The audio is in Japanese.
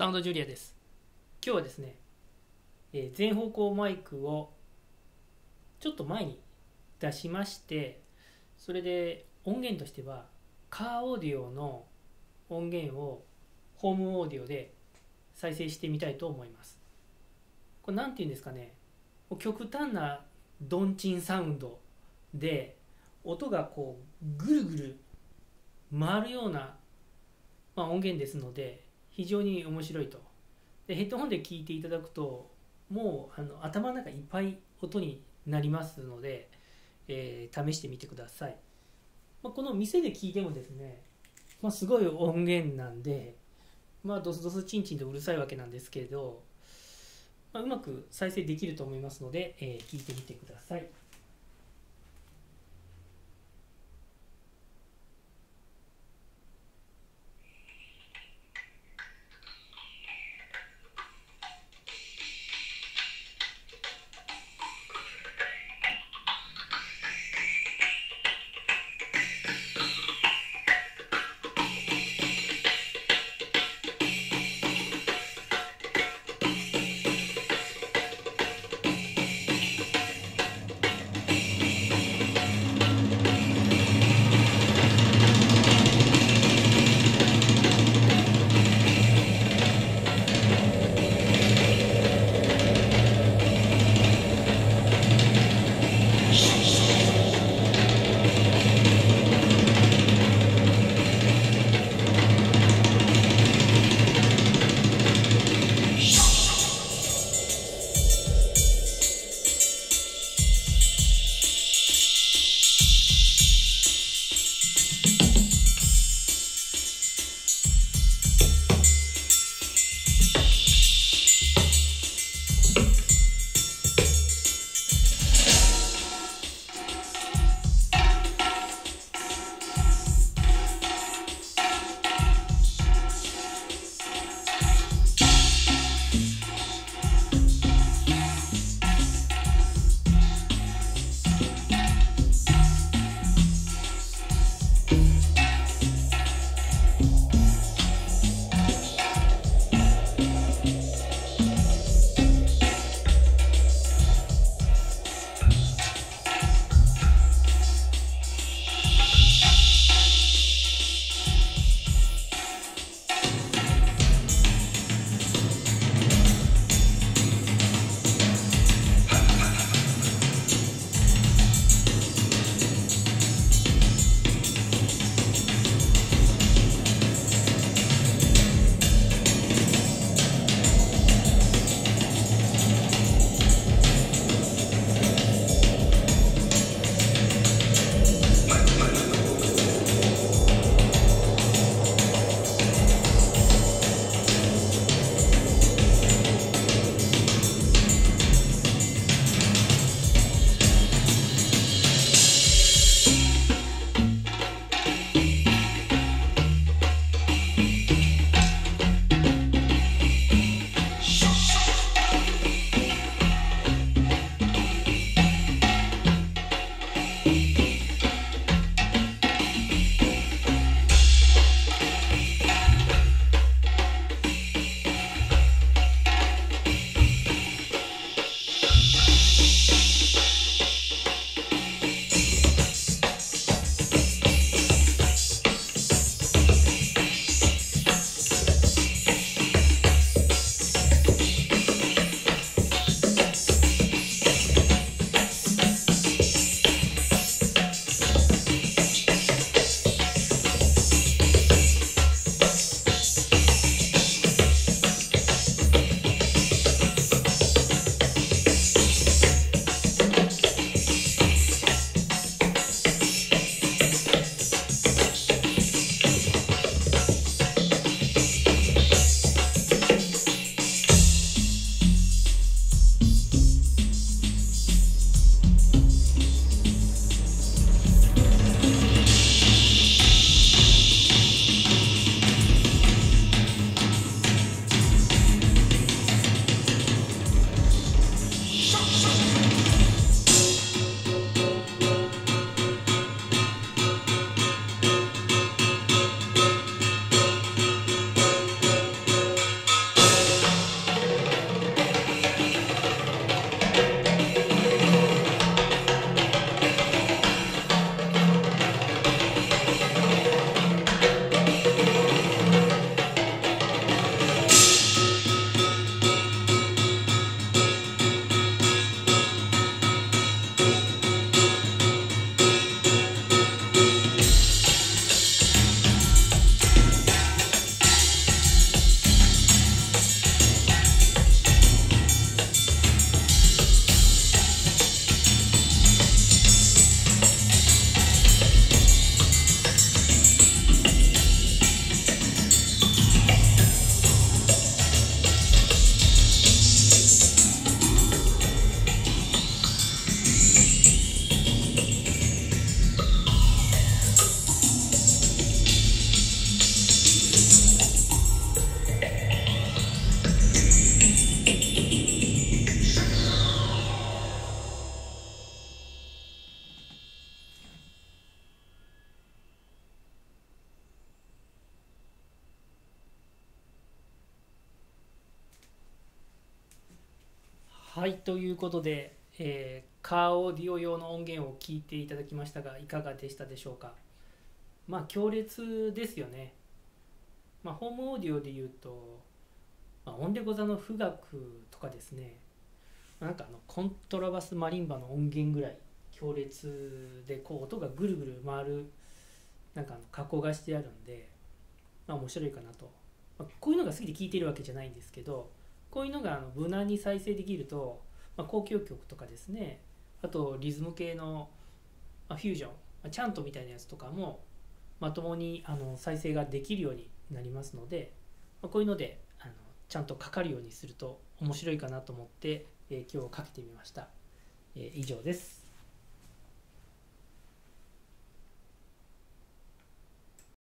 サウンドジュリアです。今日はですね、えー全方向マイクをちょっと前に出しましてそれで音源としてはカーオーディオの音源をホームオーディオで再生してみたいと思います。これ何て言うんですかね極端なドンチンサウンドで音がこうぐるぐる回るような、まあ、音源ですので非常に面白いと。でヘッドホンで聞いていただくともうあの頭の中いっぱい音になりますので、えー試してみてください、まあ、この店で聞いてもですね、まあ、すごい音源なんでまあドスドスチンチンとうるさいわけなんですけれど、まあ、うまく再生できると思いますので、えー聞いてみてください。はいということで、えー、カーオーディオ用の音源を聞いていただきましたがいかがでしたでしょうか？まあ強烈ですよね。まあホームオーディオで言うと、まあ、オンデコザの富岳とかですね。なんかあのコントラバスマリンバの音源ぐらい強烈でこう音がぐるぐる回るなんかあの加工がしてあるんで、まあ、面白いかなと、まあ、こういうのが好きで聴いてるわけじゃないんですけどこういうのがあの無難に再生できると、まあ、交響曲とかですねあとリズム系の、まあ、フュージョン、まあ、チャントみたいなやつとかもまともにあの再生ができるようになりますので、ま、こういうのであのちゃんとかかるようにすると面白いかなと思って、えー、今日かけてみました、えー、以上です。